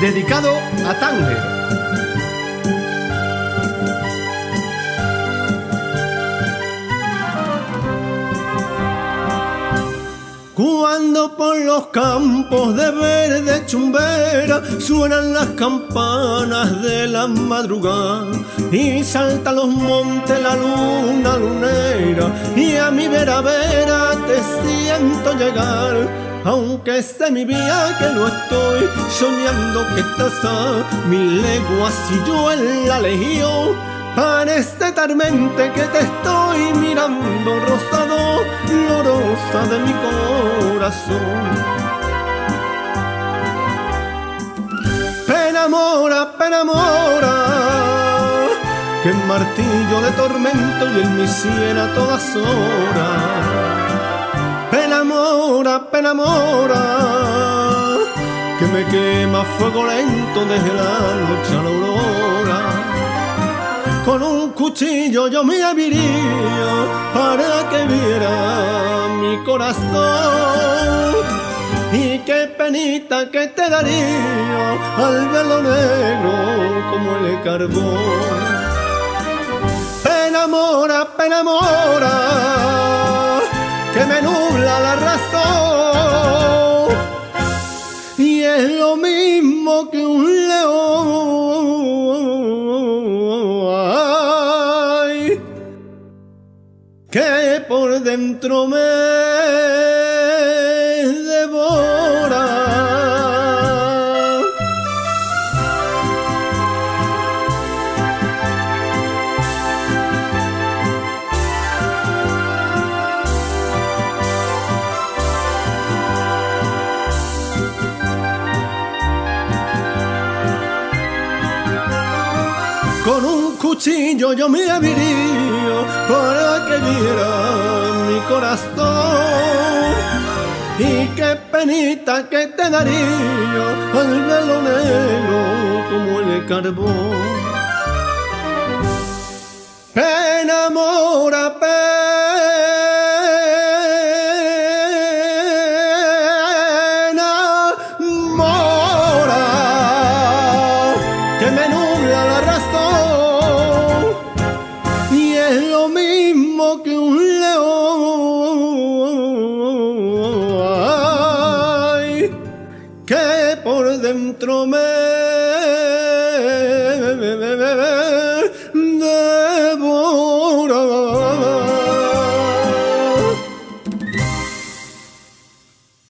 dedicado a Tánger. Cuando por los campos de verde chumbera suenan las campanas de la madrugada y salta los montes la luna lunera y a mi vera vera te siento llegar aunque sé mi vida que no estoy soñando que estás a mil leguas y yo en la legión. Parece tarmente que te estoy mirando rosado, rosa de mi corazón. Penamora, penamora, que el martillo de tormento y el mi a todas horas enamora, pena enamora, que me quema fuego lento desde la noche a la aurora. Con un cuchillo yo me abriría para que viera mi corazón. Y qué penita que te daría al velo negro como el carbón. Penamora, penamora que me nubla la razón. Y es lo mismo que un dentro me cuchillo yo me abriría para que viera corazón. Y qué penita que te daría al velo negro como el carbón. Enamora, dentro me.